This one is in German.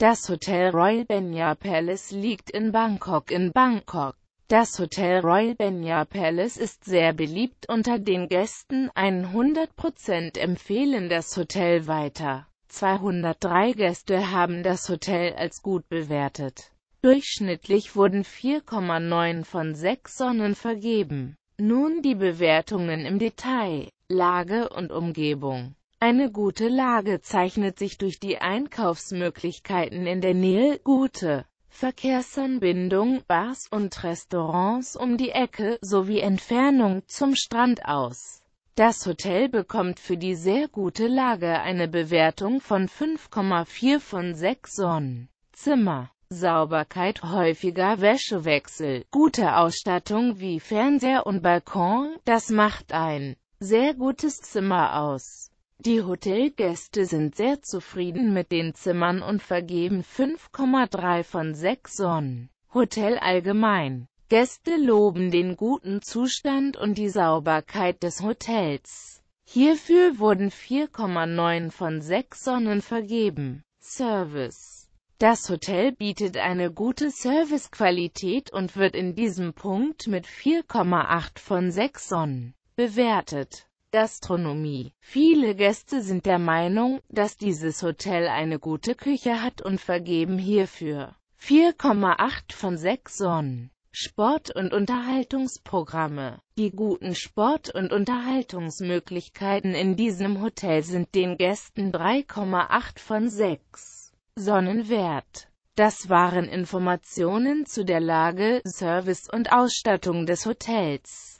Das Hotel Royal Benya Palace liegt in Bangkok in Bangkok. Das Hotel Royal Benya Palace ist sehr beliebt unter den Gästen, 100% empfehlen das Hotel weiter. 203 Gäste haben das Hotel als gut bewertet. Durchschnittlich wurden 4,9 von 6 Sonnen vergeben. Nun die Bewertungen im Detail. Lage und Umgebung Eine gute Lage zeichnet sich durch die Einkaufsmöglichkeiten in der Nähe, gute Verkehrsanbindung, Bars und Restaurants um die Ecke sowie Entfernung zum Strand aus. Das Hotel bekommt für die sehr gute Lage eine Bewertung von 5,4 von 6 Sonnen. Zimmer Sauberkeit, häufiger Wäschewechsel, gute Ausstattung wie Fernseher und Balkon, das macht ein sehr gutes Zimmer aus. Die Hotelgäste sind sehr zufrieden mit den Zimmern und vergeben 5,3 von 6 Sonnen. Hotel allgemein Gäste loben den guten Zustand und die Sauberkeit des Hotels. Hierfür wurden 4,9 von 6 Sonnen vergeben. Service Das Hotel bietet eine gute Servicequalität und wird in diesem Punkt mit 4,8 von 6 Sonnen bewertet. Gastronomie Viele Gäste sind der Meinung, dass dieses Hotel eine gute Küche hat und vergeben hierfür 4,8 von 6 Sonnen. Sport- und Unterhaltungsprogramme Die guten Sport- und Unterhaltungsmöglichkeiten in diesem Hotel sind den Gästen 3,8 von 6 Sonnen wert. Das waren Informationen zu der Lage, Service und Ausstattung des Hotels.